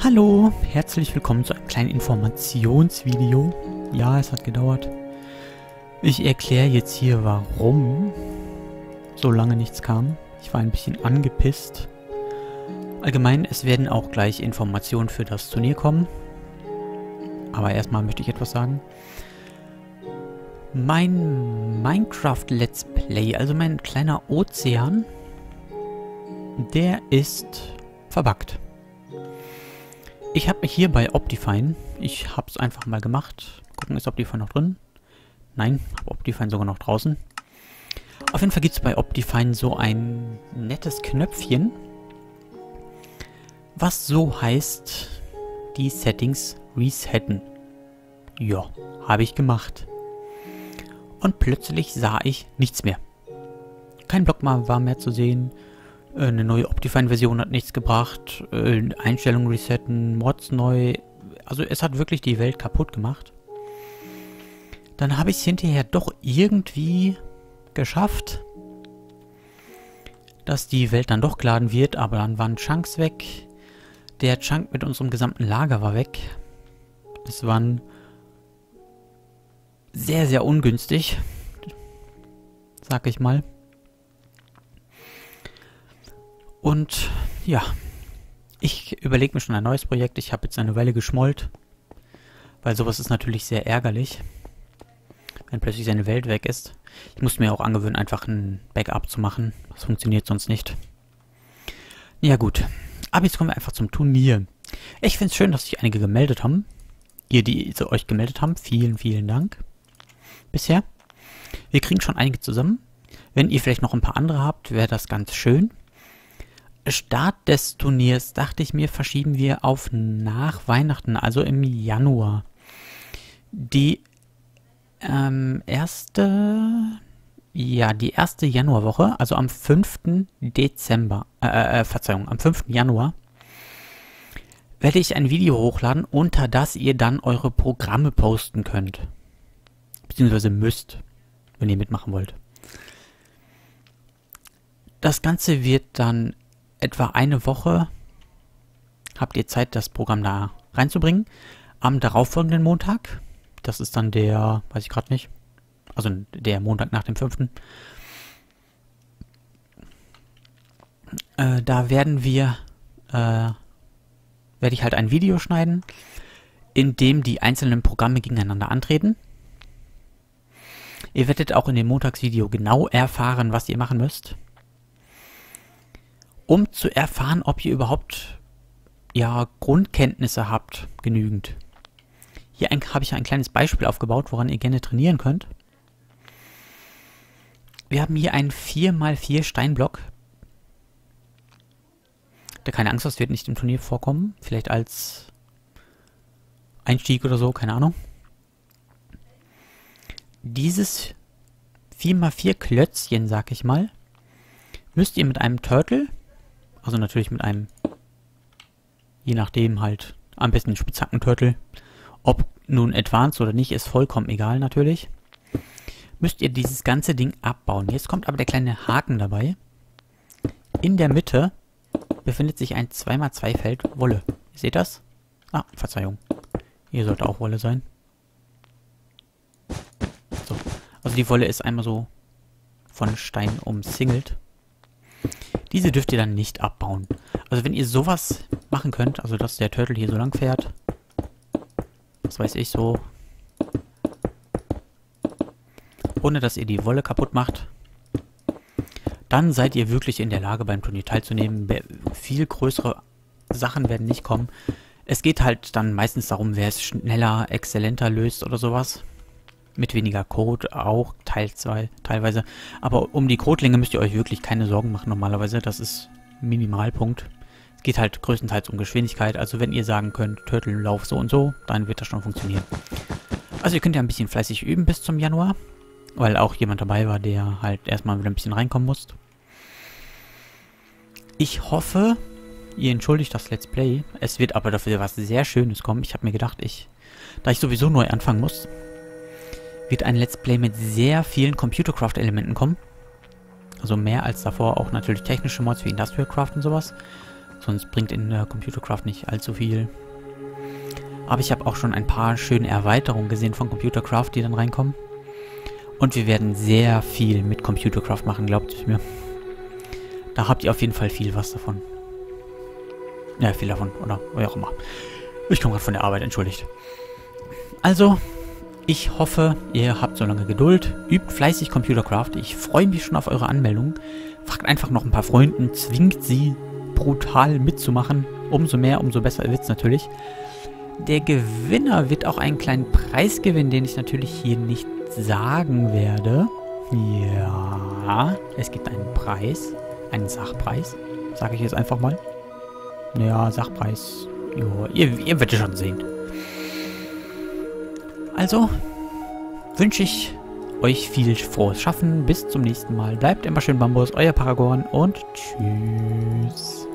Hallo, herzlich willkommen zu einem kleinen Informationsvideo. Ja, es hat gedauert. Ich erkläre jetzt hier, warum so lange nichts kam. Ich war ein bisschen angepisst. Allgemein, es werden auch gleich Informationen für das Turnier kommen. Aber erstmal möchte ich etwas sagen. Mein Minecraft Let's Play, also mein kleiner Ozean, der ist verbuggt. Ich habe mich hier bei Optifine, ich habe es einfach mal gemacht. Gucken, ist Optifine noch drin? Nein, Optifine sogar noch draußen. Auf jeden Fall gibt es bei Optifine so ein nettes Knöpfchen, was so heißt, die Settings resetten. Ja, habe ich gemacht. Und plötzlich sah ich nichts mehr. Kein Block war mehr zu sehen. Eine neue Optifine-Version hat nichts gebracht. Äh, Einstellungen resetten, Mods neu. Also es hat wirklich die Welt kaputt gemacht. Dann habe ich es hinterher doch irgendwie geschafft, dass die Welt dann doch geladen wird, aber dann waren Chunks weg. Der Chunk mit unserem gesamten Lager war weg. Es waren sehr, sehr ungünstig, sag ich mal. Und ja, ich überlege mir schon ein neues Projekt. Ich habe jetzt eine Weile geschmollt, weil sowas ist natürlich sehr ärgerlich, wenn plötzlich seine Welt weg ist. Ich muss mir auch angewöhnen, einfach ein Backup zu machen. Das funktioniert sonst nicht. Ja gut, aber jetzt kommen wir einfach zum Turnier. Ich finde es schön, dass sich einige gemeldet haben. Ihr, die euch gemeldet haben, vielen, vielen Dank. Bisher. Wir kriegen schon einige zusammen. Wenn ihr vielleicht noch ein paar andere habt, wäre das ganz schön. Start des Turniers, dachte ich mir, verschieben wir auf nach Weihnachten, also im Januar. Die ähm, erste, ja, die erste Januarwoche, also am 5. Dezember, äh, äh, Verzeihung, am 5. Januar, werde ich ein Video hochladen, unter das ihr dann eure Programme posten könnt. Beziehungsweise müsst, wenn ihr mitmachen wollt. Das Ganze wird dann etwa eine Woche habt ihr Zeit, das Programm da reinzubringen. Am darauffolgenden Montag, das ist dann der, weiß ich gerade nicht, also der Montag nach dem 5. Äh, da werden wir, äh, werde ich halt ein Video schneiden, in dem die einzelnen Programme gegeneinander antreten. Ihr werdet auch in dem Montagsvideo genau erfahren, was ihr machen müsst um zu erfahren, ob ihr überhaupt ja Grundkenntnisse habt, genügend. Hier habe ich ein kleines Beispiel aufgebaut, woran ihr gerne trainieren könnt. Wir haben hier einen 4x4 Steinblock. Da keine Angst, das wird nicht im Turnier vorkommen. Vielleicht als Einstieg oder so, keine Ahnung. Dieses 4x4 Klötzchen, sag ich mal, müsst ihr mit einem Turtle also natürlich mit einem, je nachdem halt, am besten Spitzhacken-Turtle. Ob nun Advanced oder nicht, ist vollkommen egal natürlich. Müsst ihr dieses ganze Ding abbauen. Jetzt kommt aber der kleine Haken dabei. In der Mitte befindet sich ein 2x2 Feld Wolle. Seht das? Ah, Verzeihung. Hier sollte auch Wolle sein. So. Also die Wolle ist einmal so von Stein umsingelt. Diese dürft ihr dann nicht abbauen. Also wenn ihr sowas machen könnt, also dass der Turtle hier so lang fährt, was weiß ich so, ohne dass ihr die Wolle kaputt macht, dann seid ihr wirklich in der Lage, beim Turnier teilzunehmen. Viel größere Sachen werden nicht kommen. Es geht halt dann meistens darum, wer es schneller, exzellenter löst oder sowas mit weniger Code auch, Teil 2 teilweise. Aber um die Codelänge müsst ihr euch wirklich keine Sorgen machen normalerweise. Das ist Minimalpunkt. Es geht halt größtenteils um Geschwindigkeit. Also wenn ihr sagen könnt, Turtle lauf so und so, dann wird das schon funktionieren. Also ihr könnt ja ein bisschen fleißig üben bis zum Januar. Weil auch jemand dabei war, der halt erstmal wieder ein bisschen reinkommen muss. Ich hoffe, ihr entschuldigt das Let's Play. Es wird aber dafür was sehr Schönes kommen. Ich habe mir gedacht, ich, da ich sowieso neu anfangen muss, wird ein Let's Play mit sehr vielen Computercraft-Elementen kommen. Also mehr als davor auch natürlich technische Mods wie Industrial Craft und sowas. Sonst bringt in äh, Computercraft nicht allzu viel. Aber ich habe auch schon ein paar schöne Erweiterungen gesehen von Computercraft, die dann reinkommen. Und wir werden sehr viel mit Computercraft machen, glaubt mir. Da habt ihr auf jeden Fall viel was davon. Ja, viel davon, oder wie auch immer. Ich komme gerade von der Arbeit, entschuldigt. Also, ich hoffe, ihr habt so lange Geduld. Übt fleißig Computercraft. Ich freue mich schon auf eure Anmeldung. Fragt einfach noch ein paar Freunden, zwingt sie brutal mitzumachen. Umso mehr, umso besser wird's natürlich. Der Gewinner wird auch einen kleinen Preis gewinnen, den ich natürlich hier nicht sagen werde. Ja, es gibt einen Preis, einen Sachpreis, sage ich jetzt einfach mal. Ja, Sachpreis. Jo, ihr, ihr werdet schon sehen. Also wünsche ich euch viel frohes Schaffen. Bis zum nächsten Mal. Bleibt immer schön Bambus, euer Paragon und tschüss.